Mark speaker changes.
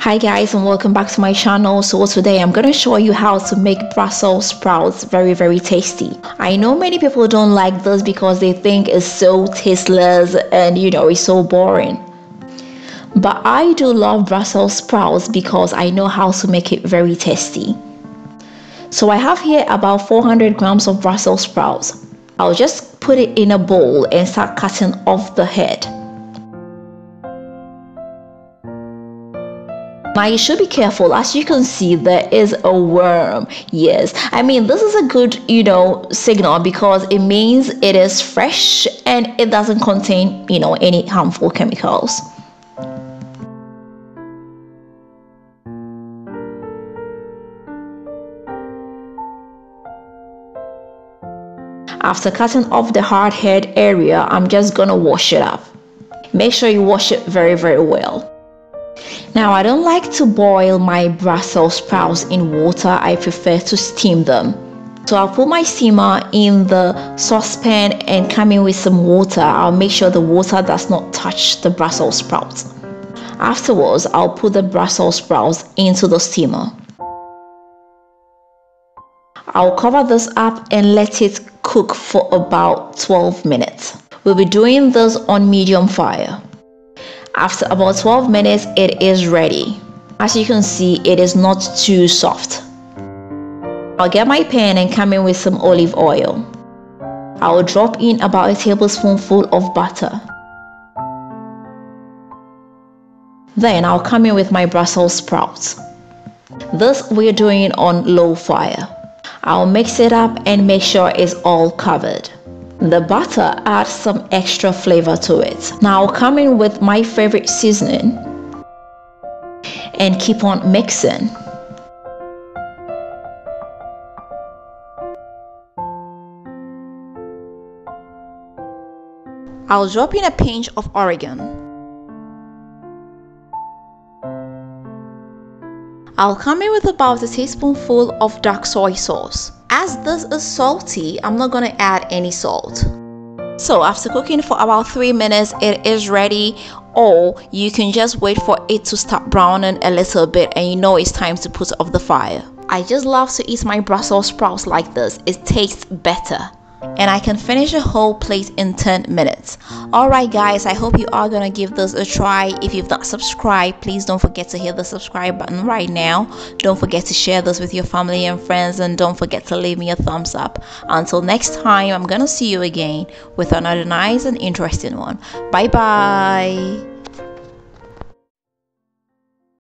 Speaker 1: Hi guys and welcome back to my channel. So today I'm going to show you how to make Brussels sprouts very very tasty. I know many people don't like this because they think it's so tasteless and you know it's so boring. But I do love Brussels sprouts because I know how to make it very tasty. So I have here about 400 grams of Brussels sprouts. I'll just put it in a bowl and start cutting off the head. Now you should be careful. As you can see, there is a worm. Yes, I mean this is a good, you know, signal because it means it is fresh and it doesn't contain, you know, any harmful chemicals. After cutting off the hard head area, I'm just gonna wash it up. Make sure you wash it very, very well. Now I don't like to boil my Brussels sprouts in water, I prefer to steam them. So I'll put my steamer in the saucepan and come in with some water. I'll make sure the water does not touch the Brussels sprouts. Afterwards, I'll put the Brussels sprouts into the steamer. I'll cover this up and let it cook for about 12 minutes. We'll be doing this on medium fire. After about 12 minutes, it is ready. As you can see, it is not too soft. I'll get my pan and come in with some olive oil. I will drop in about a tablespoonful of butter. Then I'll come in with my Brussels sprouts. This we're doing on low fire. I'll mix it up and make sure it's all covered. The butter adds some extra flavor to it. Now come in with my favorite seasoning and keep on mixing. I'll drop in a pinch of oregano. I'll come in with about a teaspoonful of dark soy sauce. As this is salty, I'm not gonna add any salt. So after cooking for about 3 minutes, it is ready or you can just wait for it to start browning a little bit and you know it's time to put off the fire. I just love to eat my Brussels sprouts like this. It tastes better and I can finish a whole plate in 10 minutes. Alright guys, I hope you are gonna give this a try. If you've not subscribed, please don't forget to hit the subscribe button right now. Don't forget to share this with your family and friends and don't forget to leave me a thumbs up. Until next time, I'm gonna see you again with another nice and interesting one. Bye bye.